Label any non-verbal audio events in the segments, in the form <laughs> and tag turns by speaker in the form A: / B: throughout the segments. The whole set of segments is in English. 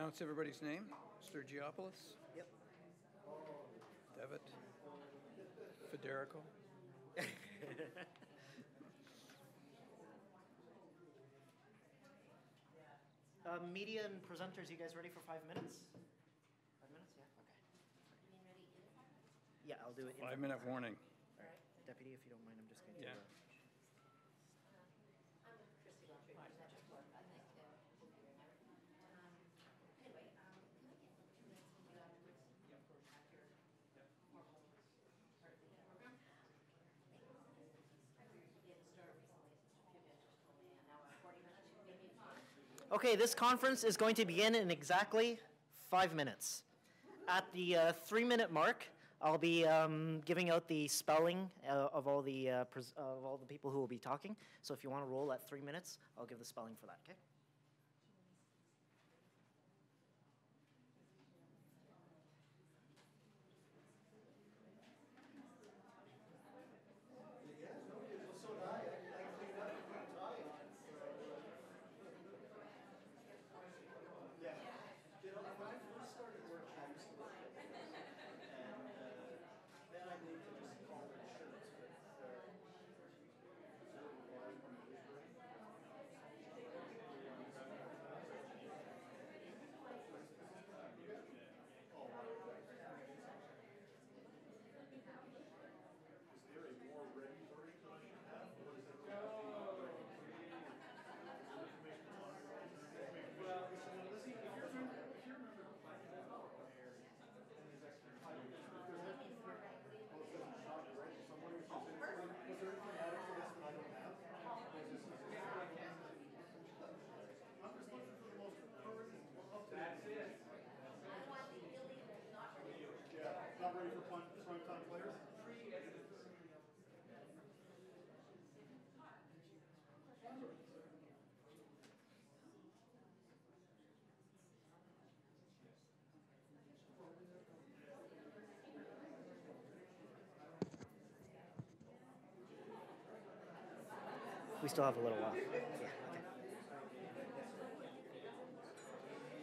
A: pronounce everybody's name? Stergiopoulos?
B: Yep.
A: Devitt? Federico? <laughs>
B: Uh, media and presenters, you guys ready for five minutes? Five minutes, yeah, okay. Yeah, I'll do it. in-
A: Five minute warning.
B: Deputy, if you don't mind, I'm just going to.
A: Yeah.
B: Okay, this conference is going to begin in exactly five minutes. At the uh, three minute mark, I'll be um, giving out the spelling uh, of, all the, uh, of all the people who will be talking. So if you want to roll at three minutes, I'll give the spelling for that, okay? We still have a little while. Yeah, okay.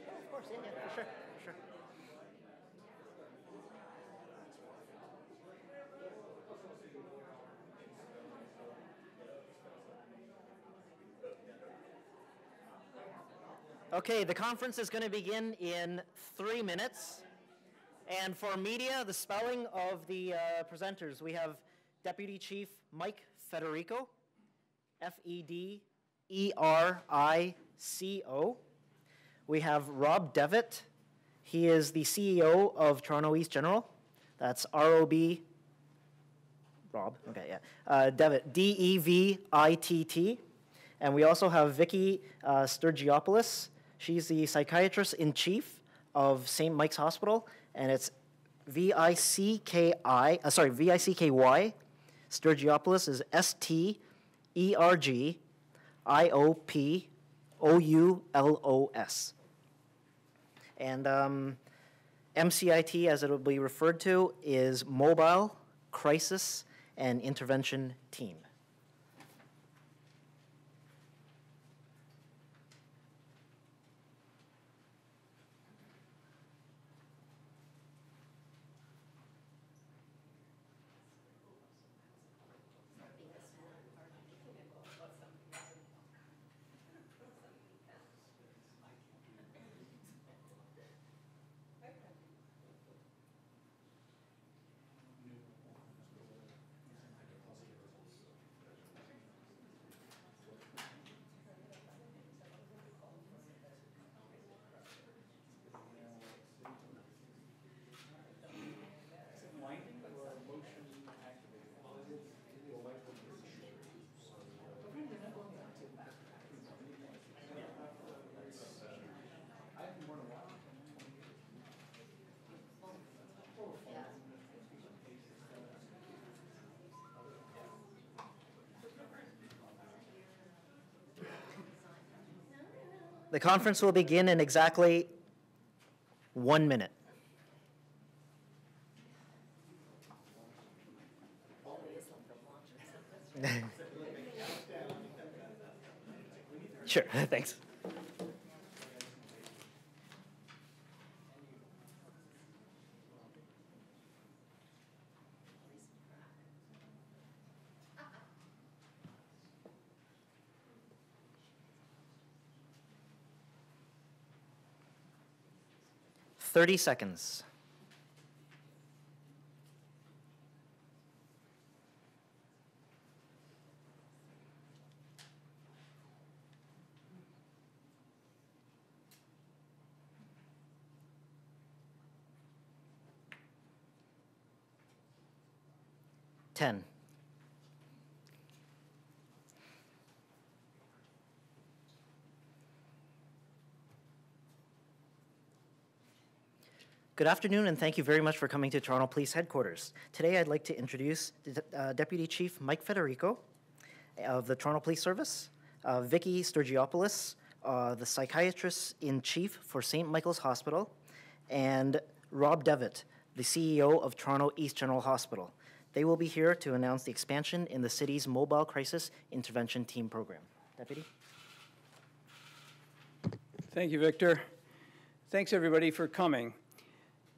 B: Oh, of course, yeah, yeah, for sure, for sure. Okay, the conference is going to begin in three minutes. And for media, the spelling of the uh, presenters, we have Deputy Chief Mike Federico, F E D E R I C O. We have Rob Devitt. He is the CEO of Toronto East General. That's R O B. Rob, okay, yeah. Uh, Devitt, D E V I T T. And we also have Vicky uh, Stergiopoulos. She's the psychiatrist in chief of St. Mike's Hospital, and it's V I C K I, uh, sorry, V I C K Y. Stergiopoulos is S T E R G I O P O U L O S. And um, MCIT, as it will be referred to, is Mobile Crisis and Intervention Team. The conference will begin in exactly one minute. <laughs> sure, <laughs> thanks. 30 seconds. Ten. Good afternoon, and thank you very much for coming to Toronto Police Headquarters. Today, I'd like to introduce De- uh, Deputy Chief Mike Federico of the Toronto Police Service, uh, Vicky Stergiopoulos, uh, the psychiatrist in chief for St. Michael's Hospital, and Rob Devitt, the CEO of Toronto East General Hospital. They will be here to announce the expansion in the city's mobile crisis intervention team program. Deputy?
A: Thank you, Victor. Thanks, everybody, for coming.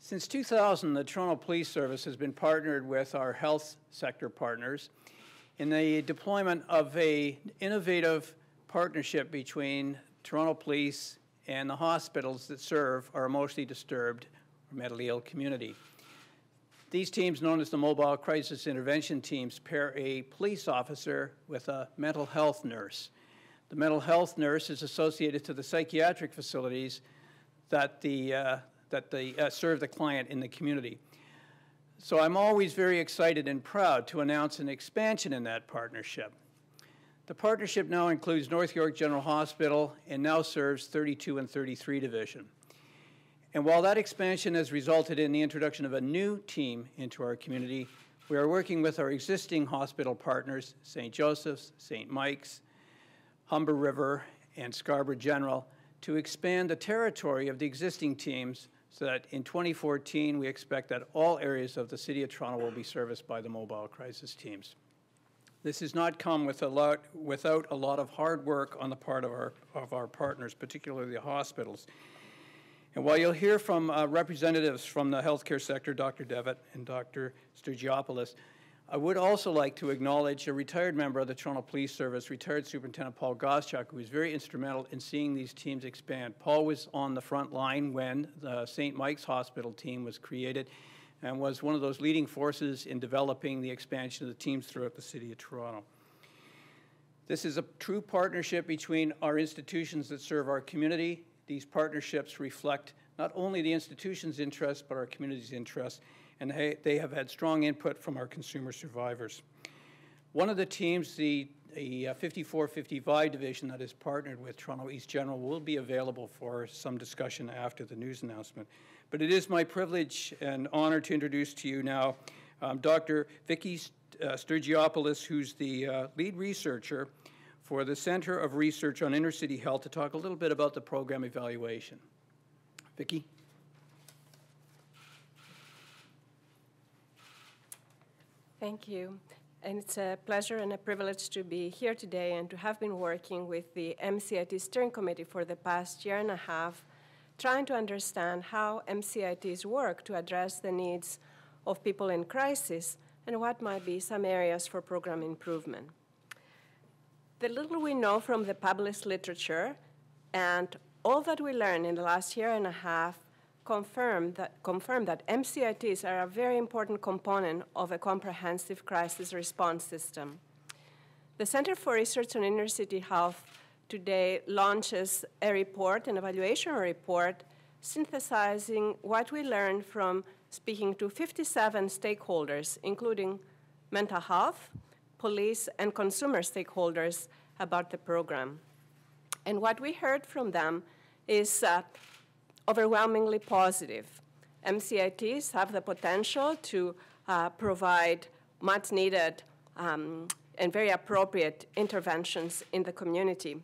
A: Since 2000, the Toronto Police Service has been partnered with our health sector partners in the deployment of a innovative partnership between Toronto Police and the hospitals that serve our emotionally disturbed or mentally ill community. These teams, known as the Mobile Crisis Intervention Teams, pair a police officer with a mental health nurse. The mental health nurse is associated to the psychiatric facilities that, the, uh, that they uh, serve the client in the community. So I'm always very excited and proud to announce an expansion in that partnership. The partnership now includes North York General Hospital and now serves 32 and 33 Division. And while that expansion has resulted in the introduction of a new team into our community, we are working with our existing hospital partners, St. Joseph's, St. Mike's, Humber River, and Scarborough General, to expand the territory of the existing teams so that in 2014 we expect that all areas of the City of Toronto will be serviced by the mobile crisis teams. This has not come with a lot, without a lot of hard work on the part of our, of our partners, particularly the hospitals. And while you'll hear from uh, representatives from the healthcare sector, Dr. Devitt and Dr. Stergiopoulos, I would also like to acknowledge a retired member of the Toronto Police Service, retired Superintendent Paul Goschak, who was very instrumental in seeing these teams expand. Paul was on the front line when the St. Mike's Hospital team was created and was one of those leading forces in developing the expansion of the teams throughout the City of Toronto. This is a true partnership between our institutions that serve our community these partnerships reflect not only the institution's interests, but our community's interests, and they, have had strong input from our consumer survivors. One of the teams, the, the 5455 division that is partnered with Toronto East General, will be available for some discussion after the news announcement. But it is my privilege and honor to introduce to you now um, Dr. Vicky uh, Stergiopoulos, who's the uh, lead researcher for the Center of Research on Inner City Health to talk a little bit about the program evaluation. Vicki?
C: Thank you. And it's a pleasure and a privilege to be here today and to have been working with the MCIT Steering Committee for the past year and a half, trying to understand how MCITs work to address the needs of people in crisis and what might be some areas for program improvement. The little we know from the published literature and all that we learned in the last year and a half confirm that, confirm that MCITs are a very important component of a comprehensive crisis response system. The Center for Research on Inner City Health today launches a report, an evaluation report, synthesizing what we learned from speaking to 57 stakeholders, including mental health, police, and consumer stakeholders about the program. And what we heard from them is uh, overwhelmingly positive. MCITs have the potential to uh, provide much needed um, and very appropriate interventions in the community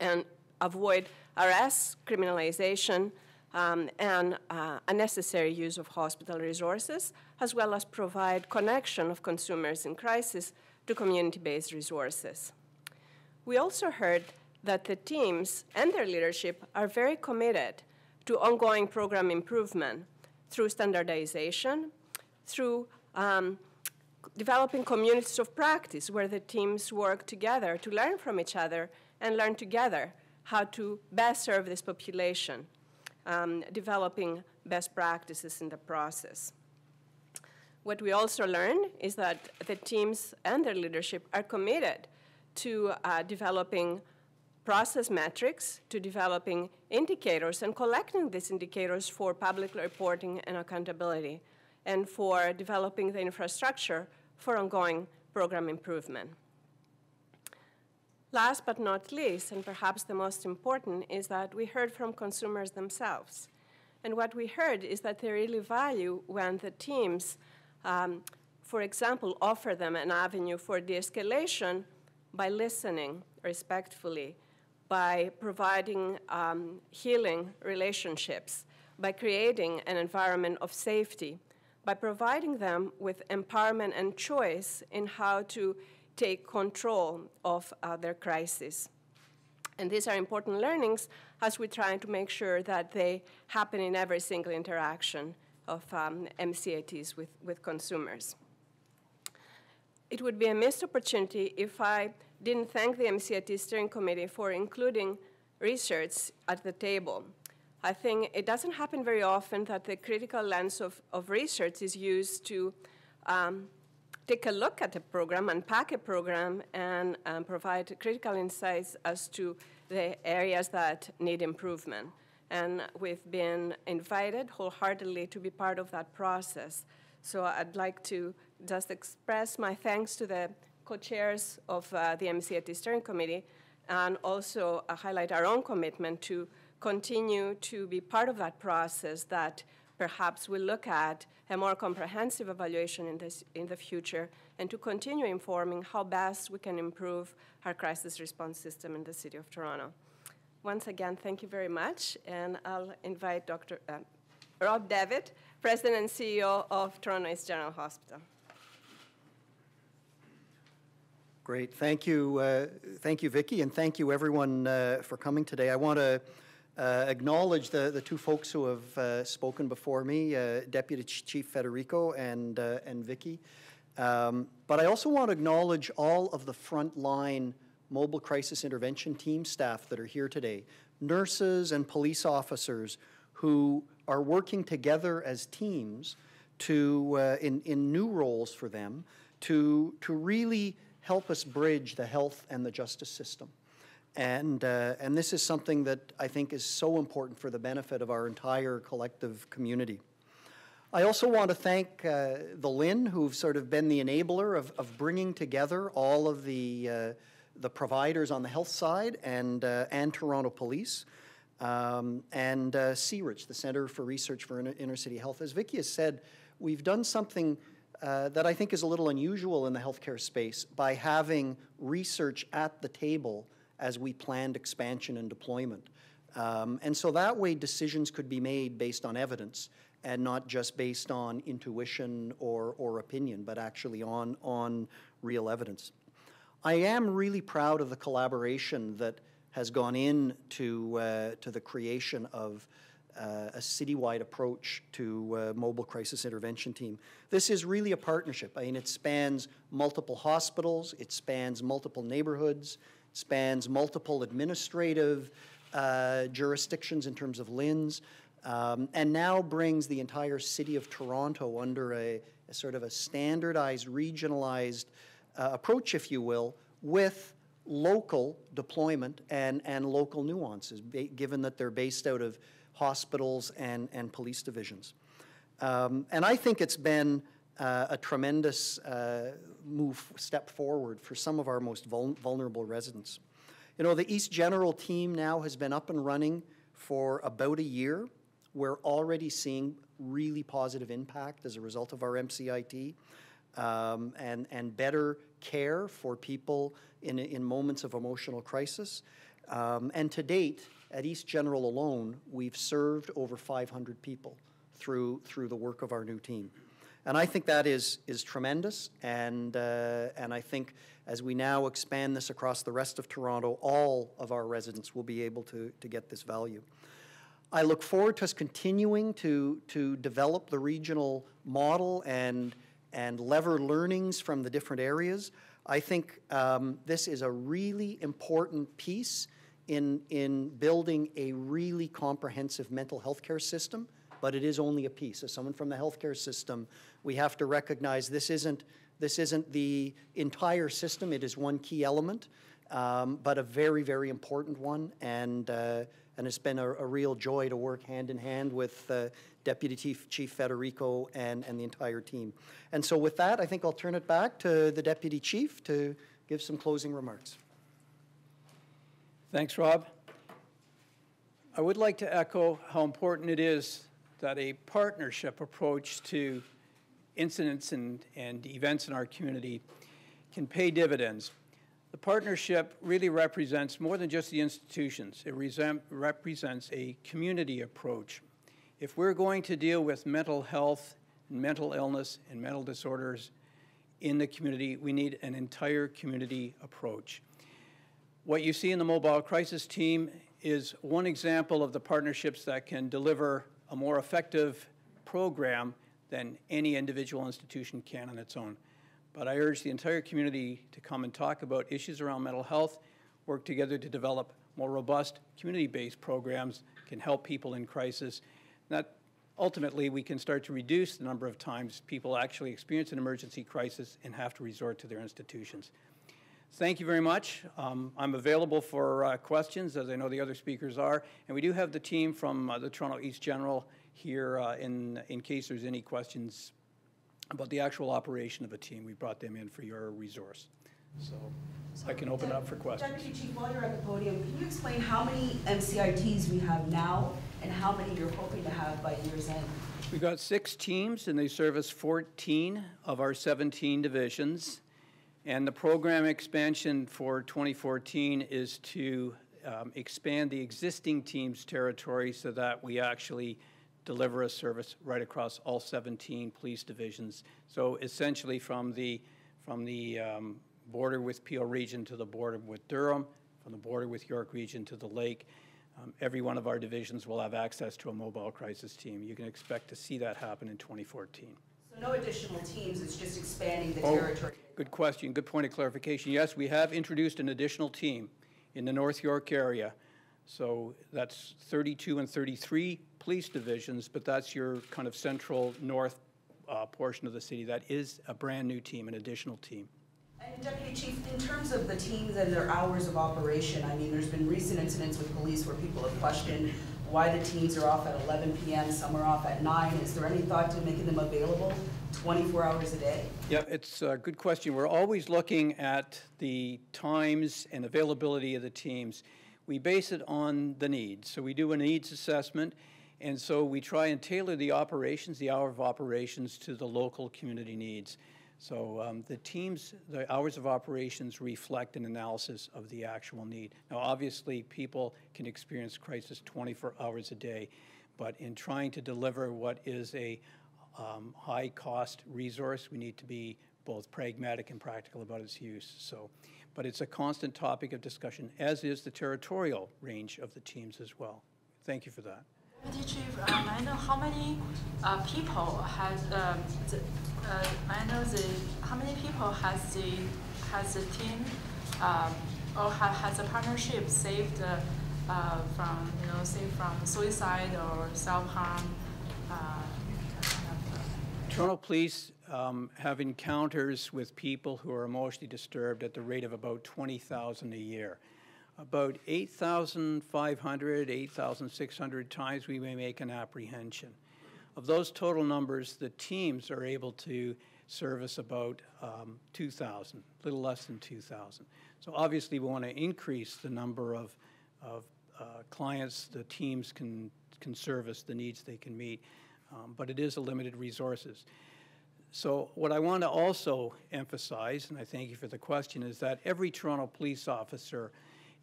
C: and avoid arrest, criminalization, um, and uh, unnecessary use of hospital resources, as well as provide connection of consumers in crisis to community-based resources. We also heard that the teams and their leadership are very committed to ongoing program improvement through standardization, through um, developing communities of practice where the teams work together to learn from each other and learn together how to best serve this population. um, developing best practices in the process. What we also learned is that the teams and their leadership are committed to uh, developing process metrics, to developing indicators and collecting these indicators for public reporting and accountability, and for developing the infrastructure for ongoing program improvement. Last but not least, and perhaps the most important, is that we heard from consumers themselves. And what we heard is that they really value when the teams, um, for example, offer them an avenue for de escalation by listening respectfully, by providing um, healing relationships, by creating an environment of safety, by providing them with empowerment and choice in how to take control of uh, their crisis. And these are important learnings as we try to make sure that they happen in every single interaction of um, MCITs with, with consumers. It would be a missed opportunity if I didn't thank the MCIT steering committee for including research at the table. I think it doesn't happen very often that the critical lens of, of research is used to um, take a look at a program, unpack a program, and um, provide critical insights as to the areas that need improvement. And we've been invited wholeheartedly to be part of that process. So I'd like to just express my thanks to the co-chairs of uh, the MCIT Steering Committee and also uh, highlight our own commitment to continue to be part of that process that perhaps will look at a more comprehensive evaluation in, this, in the future and to continue informing how best we can improve our crisis response system in the City of Toronto. Once again, thank you very much, and I'll invite Dr. Uh, Rob Devitt, President and CEO of Toronto East General Hospital.
D: Great, thank you, uh, thank you, Vicki, and thank you everyone uh, for coming today. I want to uh, acknowledge the, the two folks who have uh, spoken before me, uh, Deputy Chief Federico and, uh, and Vicki. Um, but I also want to acknowledge all of the frontline mobile crisis intervention team staff that are here today, nurses and police officers who are working together as teams to, in, in new roles for them, to, to really help us bridge the health and the justice system. And, uh, and this is something that I think is so important for the benefit of our entire collective community. I also want to thank uh, the LHIN, who've sort of been the enabler of, of bringing together all of the, uh, the providers on the health side and, uh, and Toronto Police, um, and uh, CRICH, the Center for Research for Inter- Inner City Health. As Vicki has said, we've done something uh, that I think is a little unusual in the healthcare space by having research at the table as we planned expansion and deployment. Um, and so that way decisions could be made based on evidence and not just based on intuition or, or opinion, but actually on, on real evidence. I am really proud of the collaboration that has gone into uh, to the creation of uh, a citywide approach to uh, mobile crisis intervention team. This is really a partnership. I mean, it spans multiple hospitals, it spans multiple neighborhoods, spans multiple administrative uh, jurisdictions in terms of LHINs, um, and now brings the entire city of Toronto under a, a sort of a standardized, regionalized uh, approach, if you will, with local deployment and, and local nuances, given that they're based out of hospitals, and, and police divisions. Um, and I think it's been uh, a tremendous uh, move, step forward for some of our most vul vulnerable residents. You know, the East General team now has been up and running for about a year. We're already seeing really positive impact as a result of our MCIT um, and, and better care for people in, in moments of emotional crisis. Um, and to date, at East General alone, we've served over 500 people through, through the work of our new team. And I think that is, is tremendous, and, uh, and I think as we now expand this across the rest of Toronto, all of our residents will be able to, to get this value. I look forward to us continuing to, to develop the regional model and, and lever learnings from the different areas. I think um, this is a really important piece in, in building a really comprehensive mental health care system, but it is only a piece. As someone from the healthcare system, we have to recognize this isn't, this isn't the entire system. It is one key element, um, but a very, very important one. And, uh, and it's been a, a, real joy to work hand in hand with uh, Deputy Chief, Chief Federico and, and the entire team. And so with that, I think I'll turn it back to the Deputy Chief to give some closing remarks.
A: Thanks, Rob. I would like to echo how important it is that a partnership approach to incidents and, and events in our community can pay dividends. The partnership really represents more than just the institutions. It represents a community approach. If we're going to deal with mental health, and mental illness, and mental disorders in the community, we need an entire community approach. What you see in the Mobile Crisis Team is one example of the partnerships that can deliver a more effective program than any individual institution can on its own. But I urge the entire community to come and talk about issues around mental health, work together to develop more robust community-based programs can help people in crisis. That ultimately we can start to reduce the number of times people actually experience an emergency crisis and have to resort to their institutions. Thank you very much. Um, I'm available for uh, questions, as I know the other speakers are. And we do have the team from uh, the Toronto East General here uh, in, in case there's any questions about the actual operation of a team. We brought them in for your resource. So, so I can open it up for questions.
E: Deputy Chief, while you're at the podium, can you explain how many MCITs we have now and how many you're hoping to have by year's end?
A: We've got six teams, and they service 14 of our 17 divisions. And the program expansion for 2014 is to um, expand the existing team's territory so that we actually deliver a service right across all 17 police divisions. So essentially from the, from the um, border with Peel Region to the border with Durham, from the border with York Region to the lake, um, every one of our divisions will have access to a mobile crisis team. You can expect to see that happen in 2014.
E: So no additional teams, it's just expanding the oh, territory.
A: Good question, good point of clarification. Yes, we have introduced an additional team in the North York area. So that's 32 and 33 police divisions, but that's your kind of central north uh, portion of the city. That is a brand new team, an additional team.
E: And Deputy Chief, in terms of the teams and their hours of operation, I mean, there's been recent incidents with police where people have questioned why the teams are off at 11 p.m., some are off at 9. Is there any thought to making them available 24 hours a day?
A: Yeah, it's a good question. We're always looking at the times and availability of the teams. We base it on the needs. So we do a needs assessment, and so we try and tailor the operations, the hour of operations, to the local community needs. So um, the teams, the hours of operations reflect an analysis of the actual need. Now, obviously, people can experience crisis 24 hours a day, but in trying to deliver what is a um, high-cost resource, we need to be both pragmatic and practical about its use. So, but it's a constant topic of discussion, as is the territorial range of the teams as well. Thank you for that.
F: Deputy Chief, um, I know how many uh, people has um, the, uh, I know the how many people has the has the team um, or ha, has a partnership saved uh, from you know saved from suicide or self harm.
A: Toronto Police um, have encounters with people who are emotionally disturbed at the rate of about 20,000 a year. About 8,500, 8,600 times we may make an apprehension. Of those total numbers, the teams are able to service about um, 2,000, a little less than 2,000. So obviously we want to increase the number of, of uh, clients the teams can, can service, the needs they can meet, um, but it is a limited resources. So what I want to also emphasize, and I thank you for the question, is that every Toronto police officer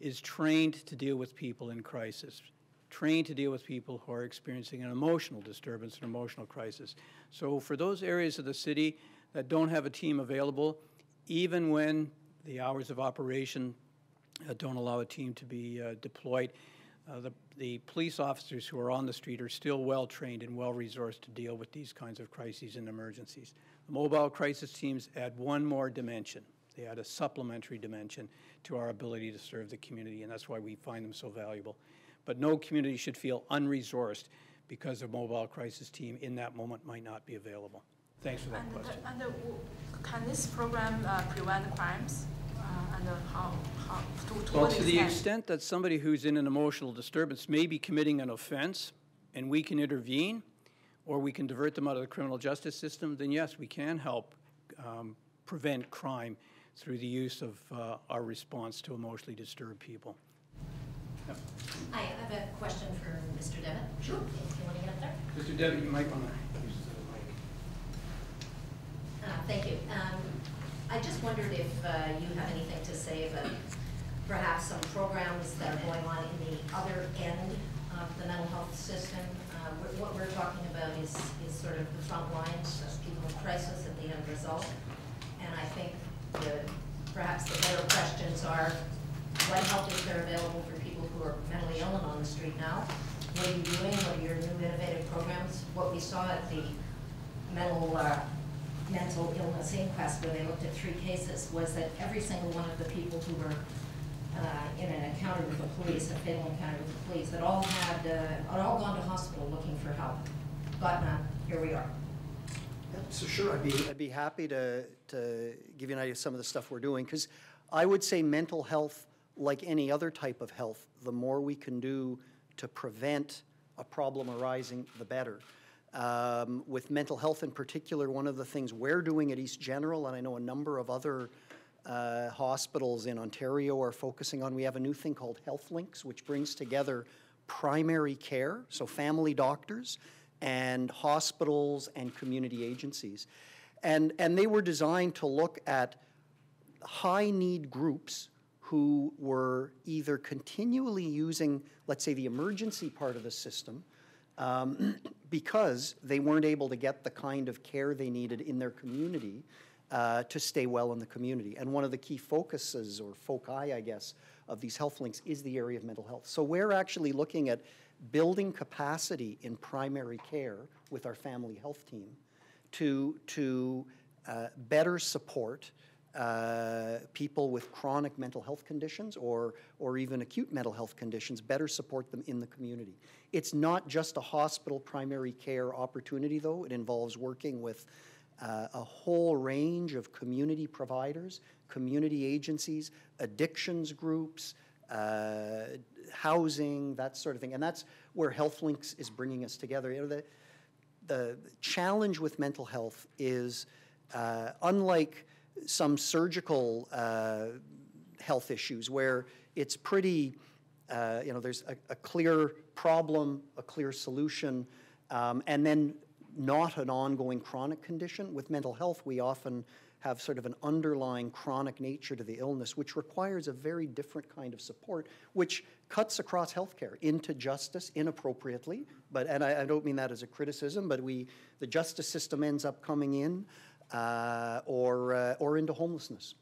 A: is trained to deal with people in crisis trained to deal with people who are experiencing an emotional disturbance, an emotional crisis. So for those areas of the city that don't have a team available, even when the hours of operation uh, don't allow a team to be uh, deployed, uh, the, the police officers who are on the street are still well trained and well resourced to deal with these kinds of crises and emergencies. The mobile crisis teams add one more dimension. They add a supplementary dimension to our ability to serve the community, and that's why we find them so valuable. But no community should feel unresourced because a mobile crisis team in that moment might not be available. Thanks for that
F: And,
A: question.
F: the- and the can this program uh, prevent crimes? And how, how, to, to
A: Well,
F: what
A: to the
F: extent?
A: extent that somebody who's in an emotional disturbance may be committing an offense, and we can intervene, or we can divert them out of the criminal justice system, then yes, we can help um, prevent crime through the use of uh, our response to emotionally disturbed people.
G: Hi, I have a question for Mr. Devitt. Sure. If you want to get up there.
A: Mr. Devitt, you might want to use the mic.
G: Uh, Thank you. Um, I just wondered if uh, you have anything to say about perhaps some programs that are going on in the other end of the mental health system. Uh, What we're talking about is, is sort of the front lines, of people in crisis at the end result. And I think the, perhaps the better questions are, what help is there available for people who are mentally ill and on the street now? What are you doing? What are your new innovative programs? What we saw at the mental, uh, mental illness inquest, where they looked at three cases, was that every single one of the people who were uh, in an encounter with the police, a fatal encounter with the police, that all had, uh, had all gone to hospital looking for help. Got none. Here we are.
D: So sure, I'd be, I'd be happy to, to give you an idea of some of the stuff we're doing, because I would say mental health, like any other type of health, the more we can do to prevent a problem arising, the better. Um, With mental health in particular, one of the things we're doing at East General, and I know a number of other uh, hospitals in Ontario are focusing on, we have a new thing called Health Links, which brings together primary care, so family doctors, and hospitals and community agencies. And, and they were designed to look at high-need groups who were either continually using, let's say, the emergency part of the system, um, because they weren't able to get the kind of care they needed in their community uh, to stay well in the community. And one of the key focuses, or foci, I guess, of these health links is the area of mental health. So we're actually looking at building capacity in primary care with our family health team to, to uh, better support uh, people with chronic mental health conditions or, or even acute mental health conditions, better support them in the community. It's not just a hospital primary care opportunity, though. It involves working with uh, a whole range of community providers, community agencies, addictions groups, uh, housing, that sort of thing. And that's where HealthLinks is bringing us together. You know, the, the challenge with mental health is uh, unlike some surgical uh, health issues where it's pretty, uh, you know, there's a, a clear problem, a clear solution, um, and then not an ongoing chronic condition. With mental health, we often have sort of an underlying chronic nature to the illness, which requires a very different kind of support, which cuts across healthcare into justice inappropriately. But and I, I don't mean that as a criticism, but we the justice system ends up coming in uh, or uh, or into homelessness,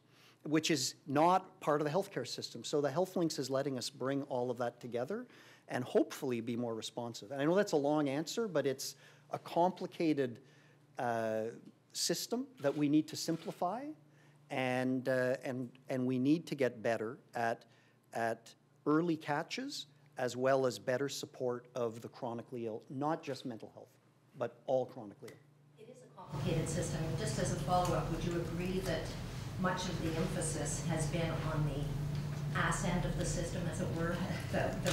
D: which is not part of the healthcare system. So the Health Links is letting us bring all of that together, and hopefully be more responsive. And I know that's a long answer, but it's a complicated uh, system that we need to simplify, and, uh, and, and we need to get better at, at early catches as well as better support of the chronically ill, not just mental health, but all chronically ill.
G: Complicated system. Just as a follow-up, would you agree that much of the emphasis has been on the ass end of the system, as it were, <laughs> the, the,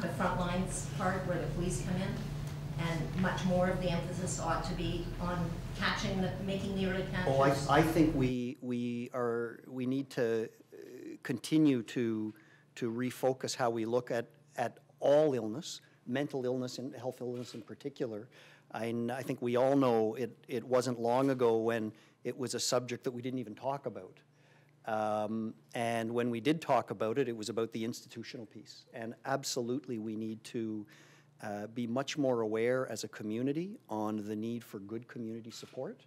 G: the front lines part where the police come in? And much more of the emphasis ought to be on catching the, making the early
D: Oh, I. I think we, we are, we need to uh, continue to, to refocus how we look at, at all illness, mental illness and health illness in particular. I, I think we all know it, it wasn't long ago when it was a subject that we didn't even talk about. Um, and when we did talk about it, it was about the institutional piece. And absolutely, we need to uh, be much more aware as a community on the need for good community support.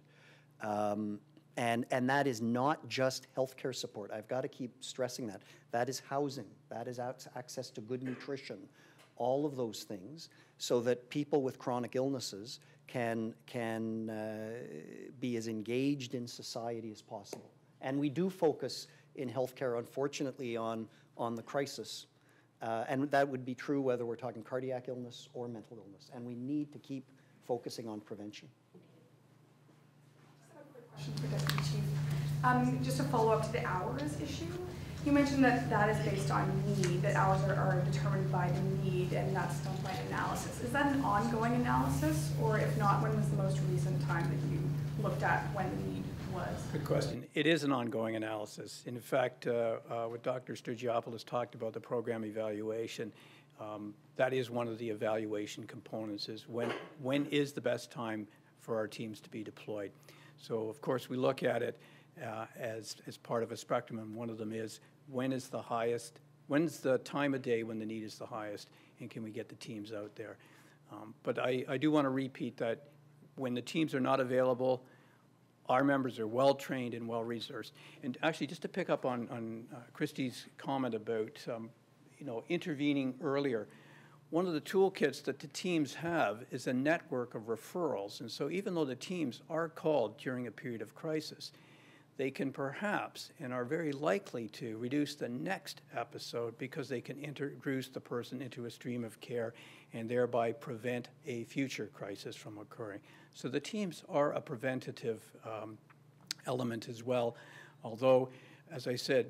D: Um, and, and that is not just healthcare support. I've got to keep stressing that. That is housing, that is access to good nutrition, all of those things, so that people with chronic illnesses can, can uh, be as engaged in society as possible. And we do focus in healthcare, unfortunately, on, on the crisis. Uh, and that would be true whether we're talking cardiac illness or mental illness. And we need to keep focusing on prevention.
H: Chief. Um, just a follow up to the hours issue, you mentioned that that is based on need, that hours are, are determined by the need, and that's done by analysis. Is that an ongoing analysis, or if not, when was the most recent time that you looked at when the need was?
A: Good question. It is an ongoing analysis. In fact, uh, uh, what Dr. Stergiopoulos talked about, the program evaluation, um, that is one of the evaluation components, is when, when is the best time for our teams to be deployed? So, of course, we look at it uh, as, as part of a spectrum, and one of them is when is the highest, when's the time of day when the need is the highest, and can we get the teams out there? Um, but I, I do want to repeat that when the teams are not available, our members are well-trained and well-resourced. And actually, just to pick up on, on uh, Christie's comment about, um, you know, intervening earlier, one of the toolkits that the teams have is a network of referrals. And so even though the teams are called during a period of crisis, they can perhaps and are very likely to reduce the next episode because they can introduce the person into a stream of care and thereby prevent a future crisis from occurring. So the teams are a preventative um, element as well, although, as I said,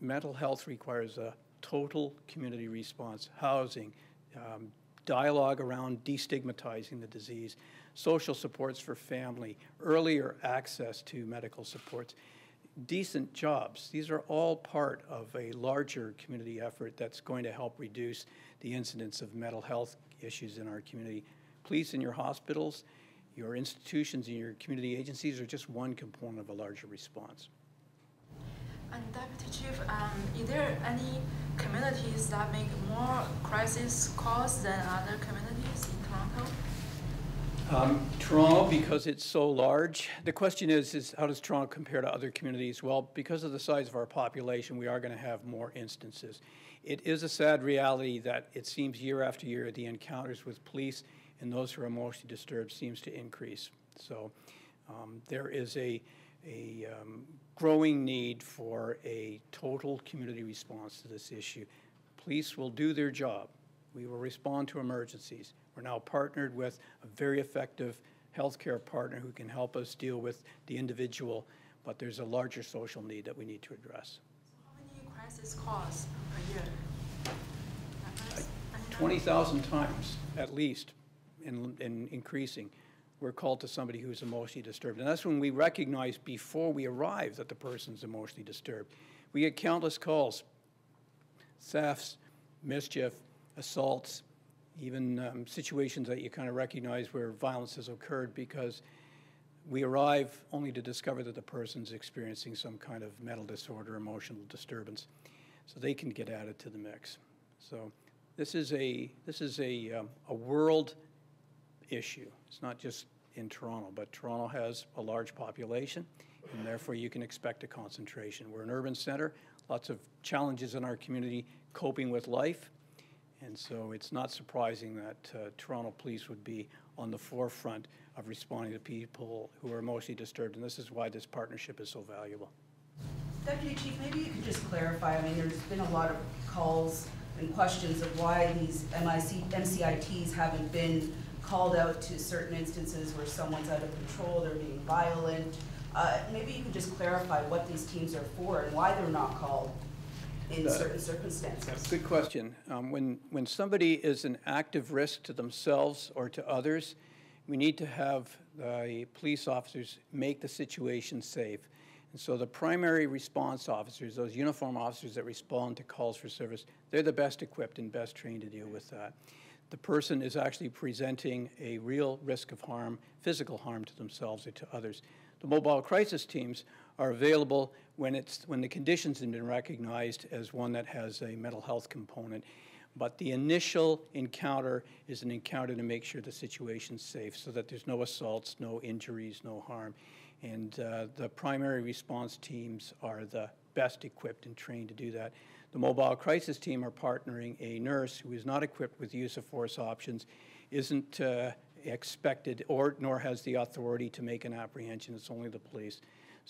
A: mental health requires a total community response, housing, um, dialogue around destigmatizing the disease, social supports for family, earlier access to medical supports, decent jobs. These are all part of a larger community effort that's going to help reduce the incidence of mental health issues in our community. Police in your hospitals, your institutions and your community agencies are just one component of a larger response.
F: And Deputy Chief, um, is there any communities that make more crisis calls than other communities?
A: Um, Toronto, because it's so large, the question is, is how does Toronto compare to other communities? Well, because of the size of our population, we are going to have more instances. It is a sad reality that it seems year after year the encounters with police and those who are emotionally disturbed seems to increase. So um, there is a, a um, growing need for a total community response to this issue. Police will do their job. We will respond to emergencies. We're now partnered with a very effective healthcare partner who can help us deal with the individual, but there's a larger social need that we need to address.
F: How many crisis calls a year?
A: 20,000 times at least, and, and increasing, we're called to somebody who's emotionally disturbed. And that's when we recognize before we arrive that the person's emotionally disturbed. We get countless calls, thefts, mischief, assaults, even um, situations that you kind of recognize where violence has occurred because we arrive only to discover that the person's experiencing some kind of mental disorder, emotional disturbance. So they can get added to the mix. So this is a, this is a, um, a world issue. It's not just in Toronto, but Toronto has a large population, and therefore you can expect a concentration. We're an urban center, lots of challenges in our community coping with life, and so it's not surprising that uh, Toronto Police would be on the forefront of responding to people who are emotionally disturbed, and this is why this partnership is so valuable.
E: Deputy Chief, maybe you could just clarify, I mean, there's been a lot of calls and questions of why these MIC, MCITs haven't been called out to certain instances where someone's out of control, they're being violent. Uh, maybe you could just clarify what these teams are for and why they're not called in
A: Uh,
E: certain circumstances.
A: Good question. Um, when, when somebody is an active risk to themselves or to others, we need to have the police officers make the situation safe. And so the primary response officers, those uniform officers that respond to calls for service, they're the best equipped and best trained to deal with that. The person is actually presenting a real risk of harm, physical harm to themselves or to others. The mobile crisis teams are available when, it's, when the conditions have been recognized as one that has a mental health component. But the initial encounter is an encounter to make sure the situation's safe so that there's no assaults, no injuries, no harm. And uh, the primary response teams are the best equipped and trained to do that. The mobile crisis team are partnering a nurse who is not equipped with use of force options, isn't uh, expected or nor has the authority to make an apprehension. It's only the police.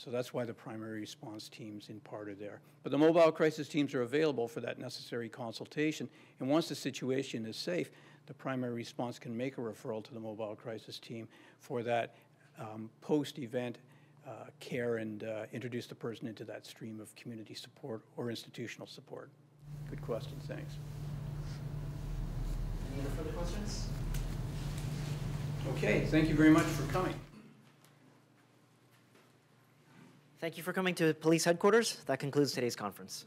A: So that's why the primary response team's in part are there. But the mobile crisis teams are available for that necessary consultation. And once the situation is safe, the primary response can make a referral to the mobile crisis team for that um, post-event uh, care and uh, introduce the person into that stream of community support or institutional support. Good question, thanks.
B: Any other further questions?
A: Okay, thank you very much for coming.
B: Thank you for coming to police headquarters. That concludes today's conference.